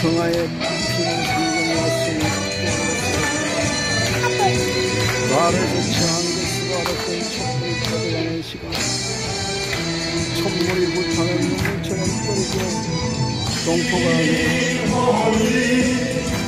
청하에 피는 당근 왔으니 나를 대체한 것으로 알았던 촛불을 찾아가는 시간. 촛불이 불타는 눈물처럼 떨어져 동포가 아니라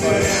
forever.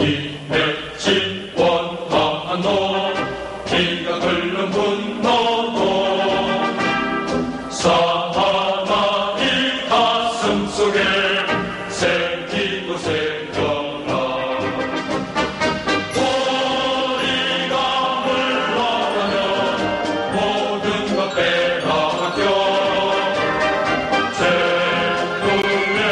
김백신 원한노 기가 끓는 분노도 사나이 가슴 속에 생기고 생겨라. 머리가 물러가면 모든 것 빼앗겨. 제꿈에